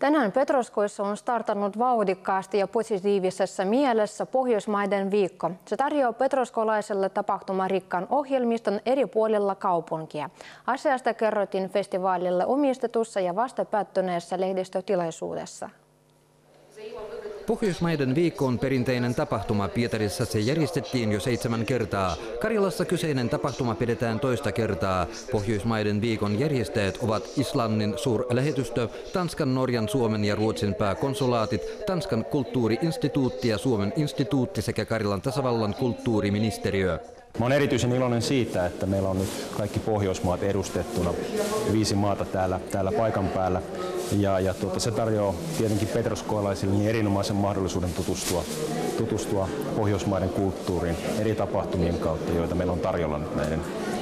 Tänään Petroskoissa on startannut vauhdikkaasti ja positiivisessa mielessä Pohjoismaiden viikko. Se tarjoaa petroskolaiselle tapahtumarikkaan ohjelmiston eri puolilla kaupunkia. Asiasta kerrottiin festivaalille omistetussa ja vasta päättyneessä lehdistötilaisuudessa. Pohjoismaiden viikko on perinteinen tapahtuma. Pietarissa se järjestettiin jo seitsemän kertaa. Karjalassa kyseinen tapahtuma pidetään toista kertaa. Pohjoismaiden viikon järjestäjät ovat Islannin suurlähetystö, Tanskan, Norjan, Suomen ja Ruotsin pääkonsulaatit, Tanskan kulttuuriinstituutti ja Suomen instituutti sekä Karjalan tasavallan kulttuuriministeriö. Mä olen erityisen iloinen siitä, että meillä on nyt kaikki Pohjoismaat edustettuna, viisi maata täällä, täällä paikan päällä. Ja, ja tuota, se tarjoaa tietenkin petroskoalaisille niin erinomaisen mahdollisuuden tutustua, tutustua Pohjoismaiden kulttuuriin eri tapahtumien kautta, joita meillä on tarjolla nyt näiden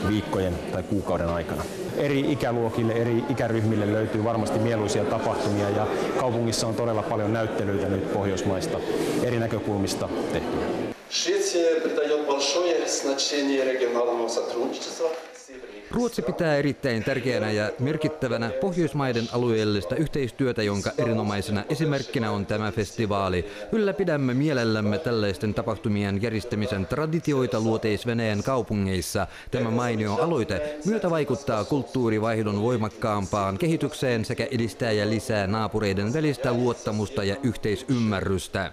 viikkojen tai kuukauden aikana. Eri ikäluokille, eri ikäryhmille löytyy varmasti mieluisia tapahtumia ja kaupungissa on todella paljon näyttelyitä nyt Pohjoismaista eri näkökulmista tehtyä. Швеция придает большое значение регионального сотрудничества Ruotsi pitää erittäin tärkeänä ja merkittävänä Pohjoismaiden alueellista yhteistyötä, jonka erinomaisena esimerkkinä on tämä festivaali. Ylläpidämme mielellämme tällaisten tapahtumien järjestämisen traditioita luoteis-Venäjän kaupungeissa. Tämä mainio aloite myötä vaikuttaa kulttuurivaihdon voimakkaampaan kehitykseen sekä edistää ja lisää naapureiden välistä luottamusta ja yhteisymmärrystä.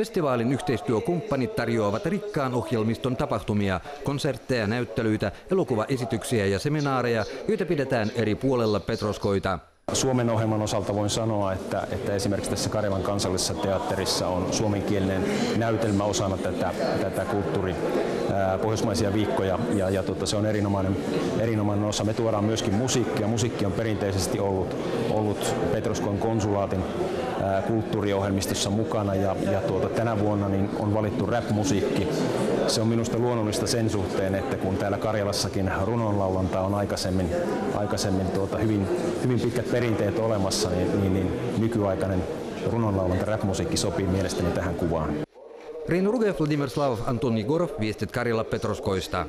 Festivaalin yhteistyökumppanit tarjoavat rikkaan ohjelmiston tapahtumia, konsertteja, näyttelyitä, elokuvaesityksiä ja seminaareja, joita pidetään eri puolella Petroskoita. Suomen ohjelman osalta voin sanoa, että, että esimerkiksi tässä Karjalan kansallisessa teatterissa on suomenkielinen näytelmä osana tätä, tätä kulttuuri, pohjoismaisia viikkoja ja, ja tota, se on erinomainen, erinomainen osa. Me tuodaan myöskin musiikkia. Musiikki on perinteisesti ollut, ollut Petroskon konsulaatin ää, kulttuuriohjelmistossa mukana ja, ja tuota, tänä vuonna niin on valittu rap-musiikki. Se on minusta luonnollista sen suhteen, että kun täällä Karjalassakin runonlaulanta on aikaisemmin, aikaisemmin tuota, hyvin, hyvin pitkät perinteet olemassa, niin, niin, niin nykyaikainen runonlaulanta rap-musiikki sopii mielestäni tähän kuvaan. Reino Ruge, Vladimir Slav, Anton Igorov, viestit Karjala Petroskoista.